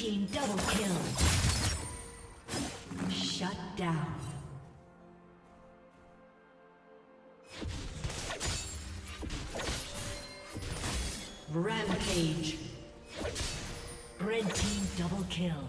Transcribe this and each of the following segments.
Team double kill. Shut down. Rampage. Red team double kill.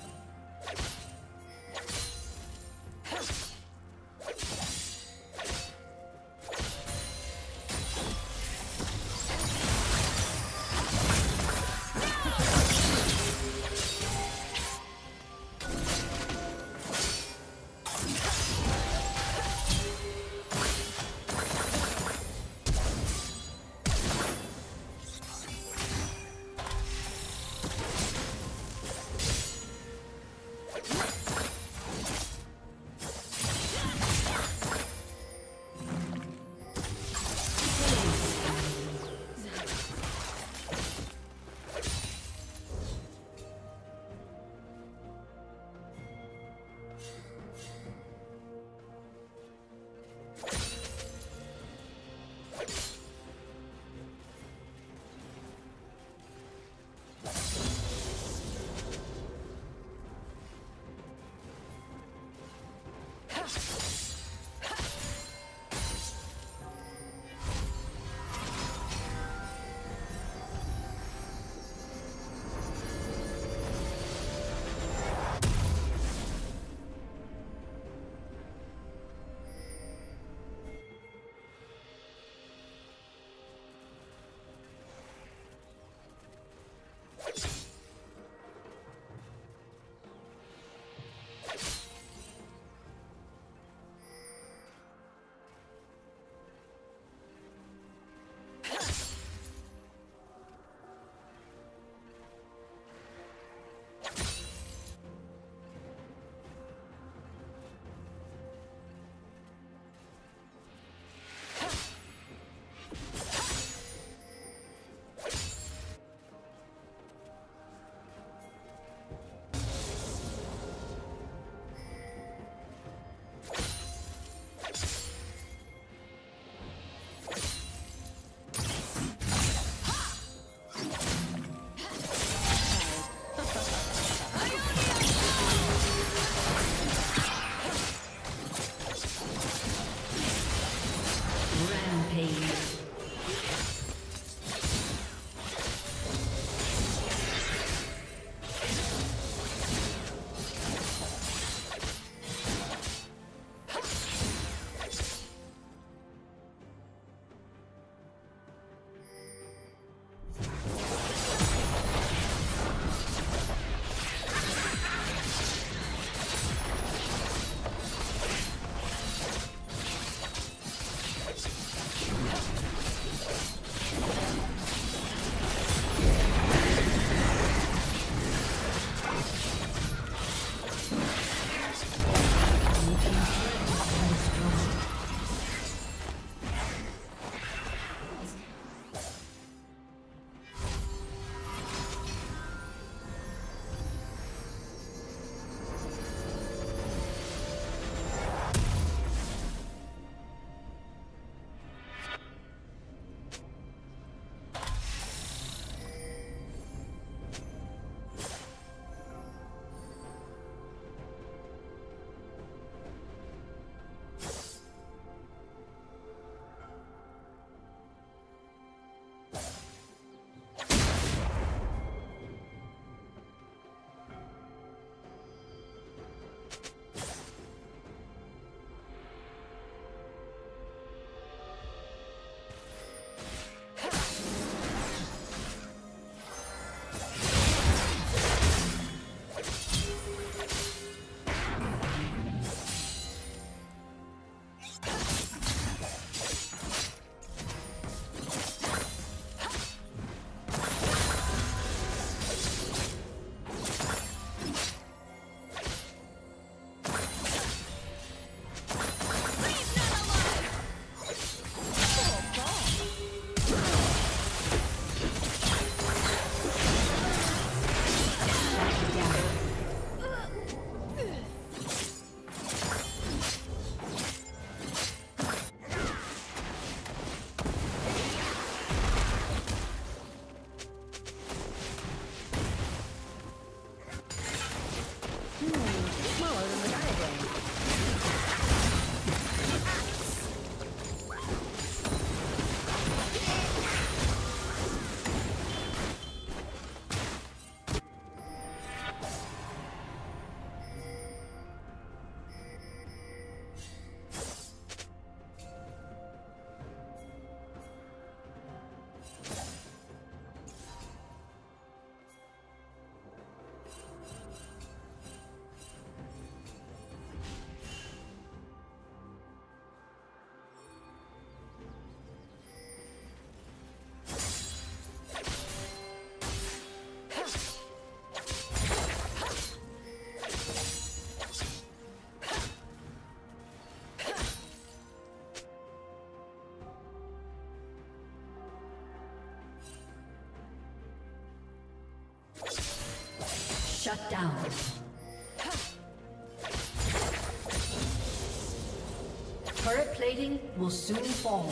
Will soon fall.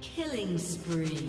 Killing spree.